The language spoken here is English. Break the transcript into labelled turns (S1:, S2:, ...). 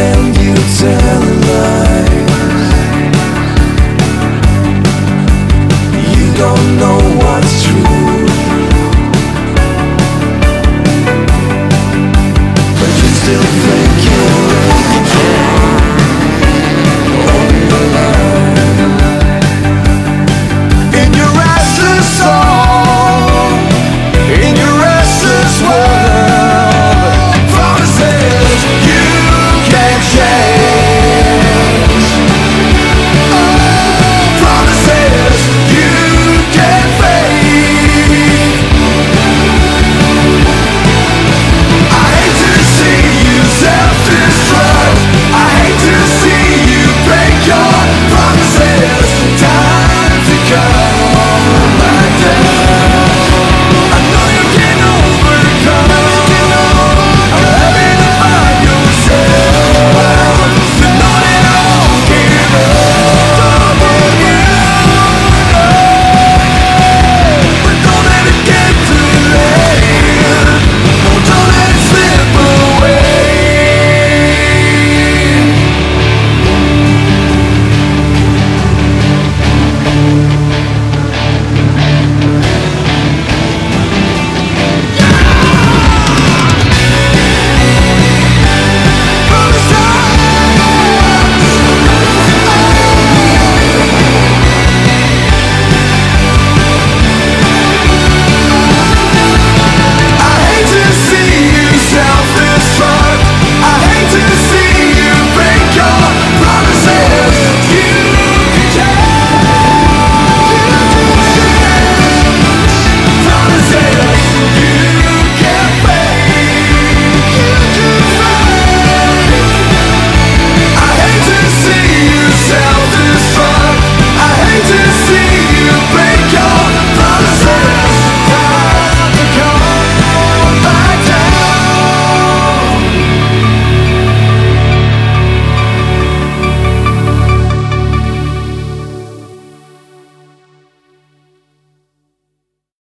S1: And you tell lies You don't know what's true. But you still